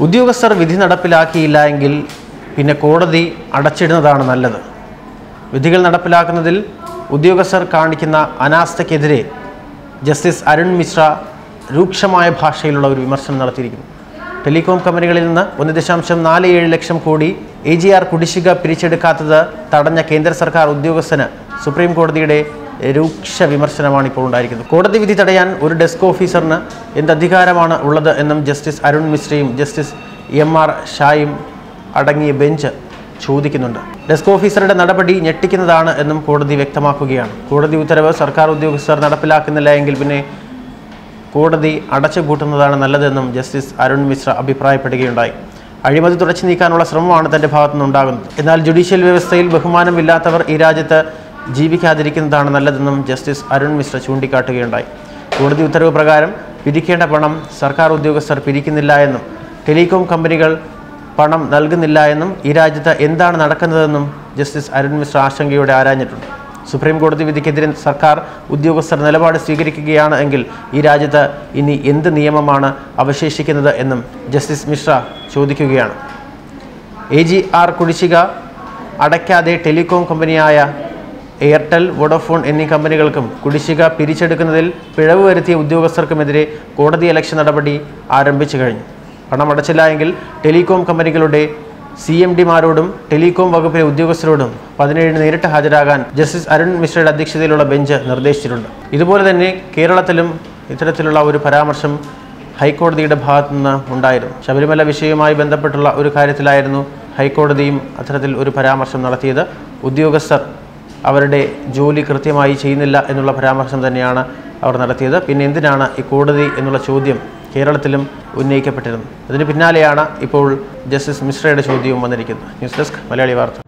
ഉദ്യോഗസ്ഥർ വിധി നടപ്പിലാക്കിയില്ല എങ്കിൽ പിന്നെ കോടതി അടച്ചിടുന്നതാണ് നല്ലത്. വിധികൾ നടപ്പിലാക്കുന്നതിൽ ഉദ്യോഗസ്ഥർ കാണിക്കുന്ന അനാസ്ഥയ്ക്കെതിരെ ജസ്റ്റിസ് അരുൺ മിശ്ര രൂക്ഷമായ ഭാഷയിലുള്ള ഒരു വിമർശനം നടത്തിയിരിക്കുന്നു. ടെലികോം കമ്പനികളിൽ നിന്ന് ഒന്ന് ദശാംശം നാല് ഏഴ് lakh crore A G R കുടിശ്ശിക പിരിച്ചെടുക്കാത്തത് തടഞ്ഞ കേന്ദ്ര സർക്കാർ ഉദ്യോഗസ്ഥന് സുപ്രീം കോടതിയുടെ രൂക്ഷ വിമർശനമാണ് ഇപ്പോൾ ഉണ്ടായിരിക്കുന്നത്. കോടതി വിധി തടയാൻ ഒരു ഡെസ്ക് ഓഫീസറിന് എന്ത് അധികാരമാണ് ഉള്ളത് എന്നും ജസ്റ്റിസ് അരുൺ മിശ്രയും ജസ്റ്റിസ് എം ആർ ഷായും അടങ്ങിയ ബെഞ്ച് ചോദിക്കുന്നുണ്ട്. ഡെസ്ക് ഓഫീസറുടെ നടപടി ഞെട്ടിക്കുന്നതാണ് എന്നും കോടതി വ്യക്തമാക്കുകയാണ്. കോടതി ഉത്തരവ് സർക്കാർ ഉദ്യോഗസ്ഥർ നടപ്പിലാക്കുന്നില്ല എങ്കിൽ പിന്നെ കോടതി അടച്ചുപൂട്ടുന്നതാണ് നല്ലതെന്നും ജസ്റ്റിസ് അരുൺ മിശ്ര അഭിപ്രായപ്പെടുകയുണ്ടായി. അഴിമതി തുടച്ചു നീക്കാനുള്ള ശ്രമമാണ് തന്റെ ഭാഗത്തുനിന്നുണ്ടാകുന്നത്. എന്നാൽ ജുഡീഷ്യൽ വ്യവസ്ഥയിൽ ബഹുമാനമില്ലാത്തവർ ഈ രാജ്യത്ത് ജീവിക്കാതിരിക്കുന്നതാണ് നല്ലതെന്നും ജസ്റ്റിസ് അരുൺ മിശ്ര ചൂണ്ടിക്കാട്ടുകയുണ്ടായി. കോടതി ഉത്തരവ് പ്രകാരം പിരിക്കേണ്ട പണം സർക്കാർ ഉദ്യോഗസ്ഥർ പിരിക്കുന്നില്ല എന്നും ടെലികോം കമ്പനികൾ പണം നൽകുന്നില്ല എന്നും ഈ രാജ്യത്ത് എന്താണ് നടക്കുന്നതെന്നും ജസ്റ്റിസ് അരുൺ മിശ്ര ആശങ്കയോടെ ആരാഞ്ഞിട്ടുണ്ട്. സുപ്രീം കോടതി വിധിക്കെതിരെ സർക്കാർ ഉദ്യോഗസ്ഥർ നിലപാട് സ്വീകരിക്കുകയാണ് എങ്കിൽ ഈ രാജ്യത്ത് ഇനി എന്ത് നിയമമാണ് അവശേഷിക്കുന്നത് എന്നും ജസ്റ്റിസ് മിശ്ര ചോദിക്കുകയാണ്. എ ജി ആർ കുടിശ്ശിക അടയ്ക്കാതെ ടെലികോം കമ്പനിയായ എയർടെൽ വോഡഫോൺ എന്നീ കമ്പനികൾക്കും കുടിശ്ശിക പിരിച്ചെടുക്കുന്നതിൽ പിഴവ് വരുത്തിയ ഉദ്യോഗസ്ഥർക്കുമെതിരെ കോടതി ഇലക്ഷൻ നടപടി ആരംഭിച്ചു കഴിഞ്ഞു. പണം അടച്ചില്ല എങ്കിൽ ടെലികോം കമ്പനികളുടെ സി എം ഡിമാരോടും ടെലികോം വകുപ്പിലെ ഉദ്യോഗസ്ഥരോടും പതിനേഴിന് നേരിട്ട് ഹാജരാകാൻ ജസ്റ്റിസ് അരുൺ മിശ്രയുടെ അധ്യക്ഷതയിലുള്ള ബെഞ്ച് നിർദ്ദേശിച്ചിട്ടുണ്ട്. ഇതുപോലെ തന്നെ കേരളത്തിലും ഇത്തരത്തിലുള്ള ഒരു പരാമർശം ഹൈക്കോടതിയുടെ ഭാഗത്തു നിന്ന് ഉണ്ടായിരുന്നു. ശബരിമല വിഷയവുമായി ബന്ധപ്പെട്ടുള്ള ഒരു കാര്യത്തിലായിരുന്നു ഹൈക്കോടതിയും അത്തരത്തിൽ ഒരു പരാമർശം നടത്തിയത്. ഉദ്യോഗസ്ഥർ അവരുടെ ജോലി കൃത്യമായി ചെയ്യുന്നില്ല എന്നുള്ള പരാമർശം തന്നെയാണ് അവർ നടത്തിയത്. പിന്നെ എന്തിനാണ് ഈ കോടതി എന്നുള്ള ചോദ്യം കേരളത്തിലും ഉന്നയിക്കപ്പെട്ടിരുന്നത്? അതിന് പിന്നാലെയാണ് ഇപ്പോൾ ജസ്റ്റിസ് മിശ്രയുടെ ചോദ്യവും വന്നിരിക്കുന്നത്. ന്യൂസ് ഡെസ്ക് മലയാളി വാർത്ത.